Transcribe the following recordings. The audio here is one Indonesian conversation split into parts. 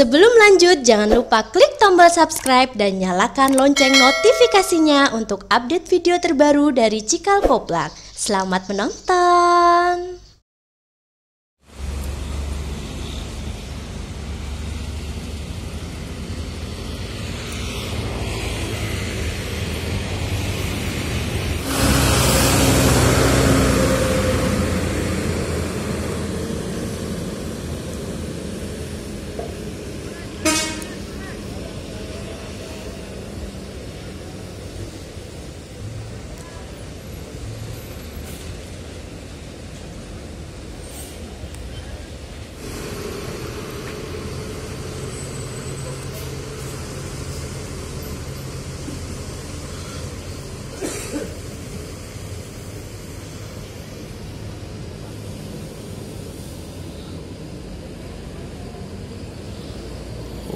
Sebelum lanjut, jangan lupa klik tombol subscribe dan nyalakan lonceng notifikasinya untuk update video terbaru dari Cikal Koplak. Selamat menonton!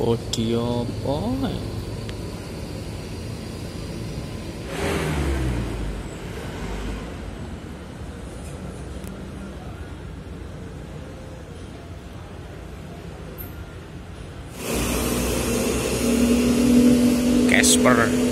Go to your boy. Casper.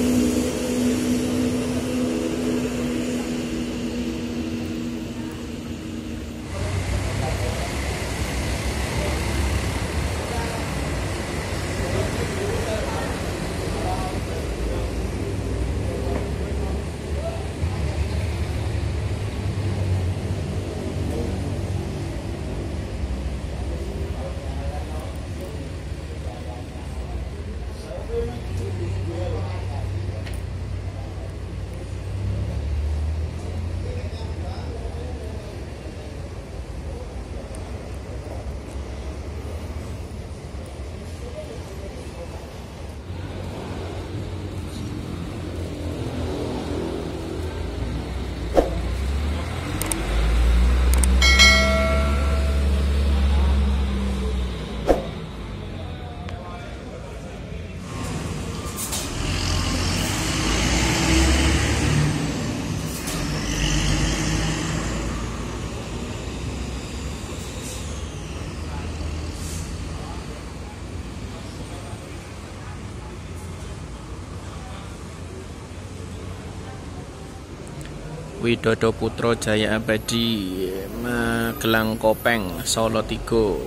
Widodo Putro Jaya Abadi Magelang Kopeng Solo Tigo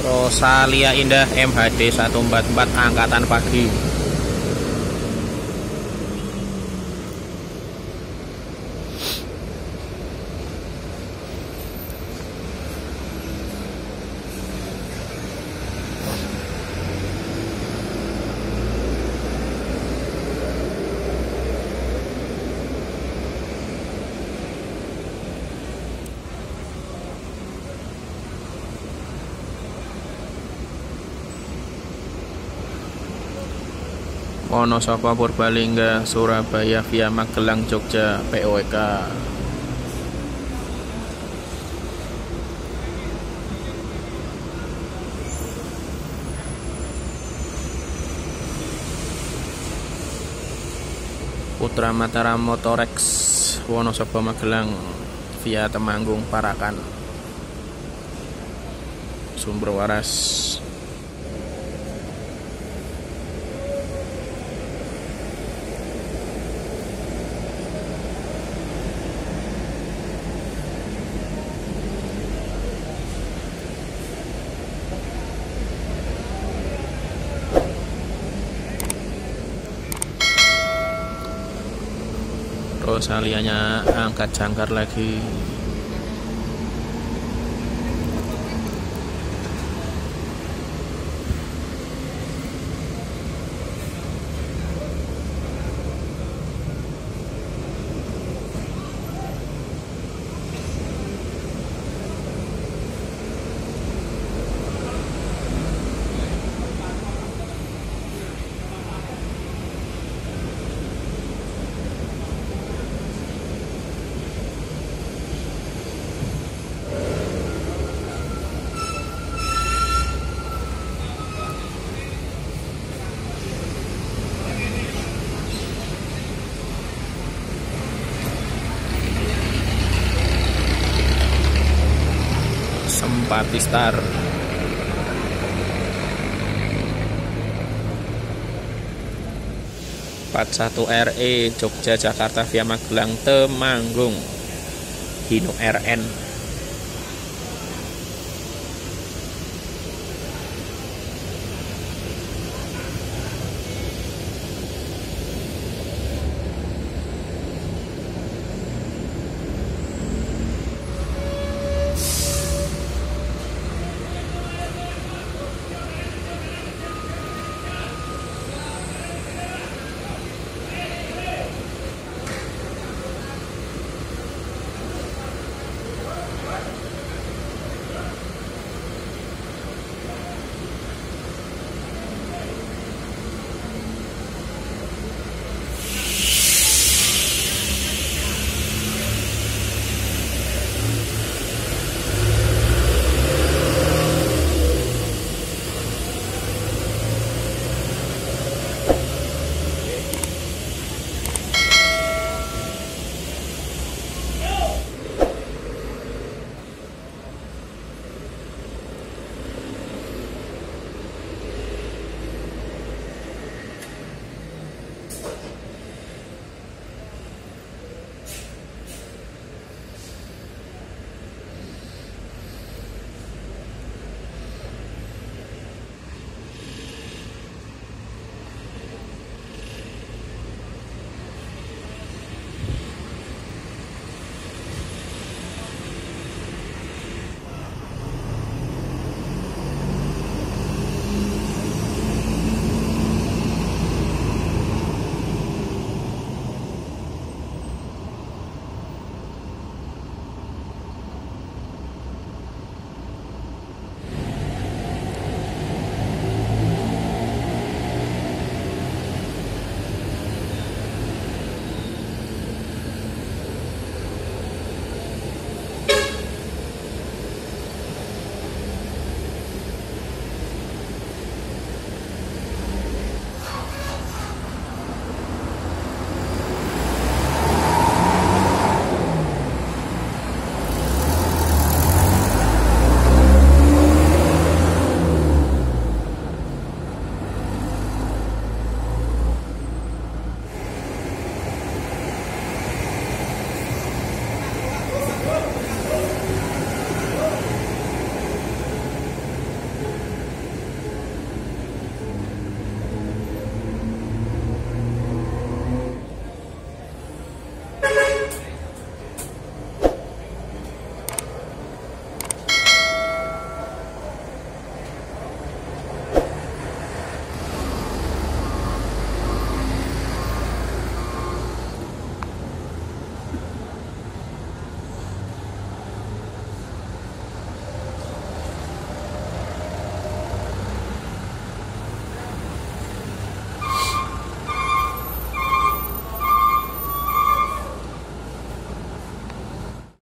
Rosalia Indah MHD 144 Angkatan Pagi Wonosobo Purbalingga Surabaya via Magelang Jogja POK Putra Mataram Motorex Wonosobo Magelang via Temanggung Parakan. Sumber Waras Rosalianya angkat jangkar lagi Patistar 41 RE Jogja Jakarta via Magelang Temanggung. Hino RN